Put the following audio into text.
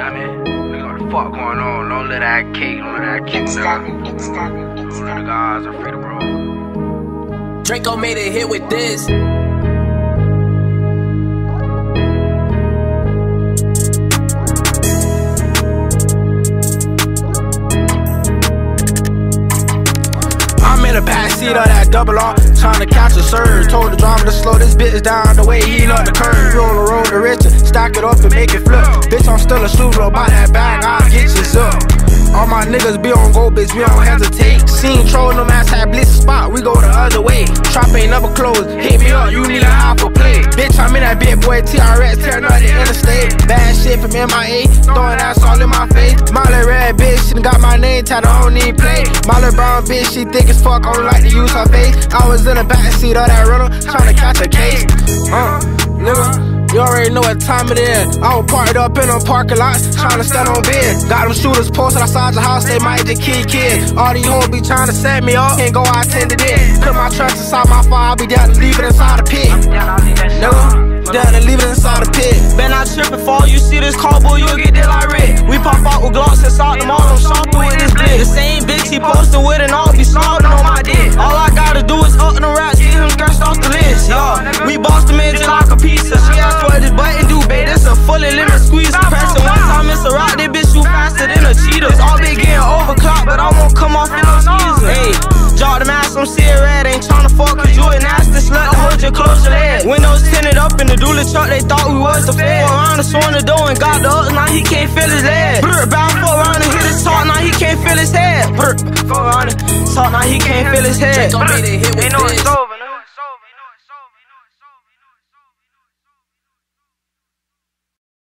dummy. Nigga, what the fuck going on? Don't let that cake, don't let that cute nigga. done. It's done. It's Don't let the done. guys are free to roll. Draco made a hit with this. I'm in the backseat of that double R, trying to catch a surge. Told the driver to slow this bitch down the way he love the curve. On the road to riches, stack it up and make it flip. Bitch, I'm still a shooter about that bag, I'll get you up. All my niggas be on go, bitch, we don't hesitate. Seen troll, no mass had blitz spot, we go the other way. Trap ain't never closed, hit me up, you need a half a play. Bitch, I'm in that big boy TRX, tearing up the interstate. Bad shit from MIA, throwing ass all in my face. Molly red my name tatted, I don't need play. Molly brown bitch, she thick as fuck, I don't like to use her face. I was in the backseat of that rental, trying to catch a case. Uh, nigga. You already know what time it is. I was parked up in a parking lot, trying to stand on bed. Got them shooters posted outside the house, they might just kill kids. All these hoes be trying to set me up, can't go out 10 to this. Put my trust inside my fire, I'll be down to leave it inside the pit. Nigga, down to leave it inside the pit. Been out trippin' fall, you see this car, boy, you'll get that like red. We pop out with glocks inside them all, I'm The same bitch he postin' with and all be slobbing on my dick. All I gotta do is up the rats, get him scratched off the list. Yeah, we bossed him in just like a pizza. She asked what this button do, babe. This a fully lemon squeeze. Press it one time, it's a rock. This bitch shoot faster than a cheetah. All been getting overclocked, but I won't come off in no skis. Hey, drop the mask, I'm red. Ain't tryna fuck, cause you a nasty slut. Hold your close your leg. Windows tinted up in the dually truck, they thought we was the four. Around the sworn the door and got the ups, now he can't feel his leg. Brr, talk, now he can't feel his head. Brr, fuck around and talk, now he can't feel his head. Draco made a hit with Ain't no it's over,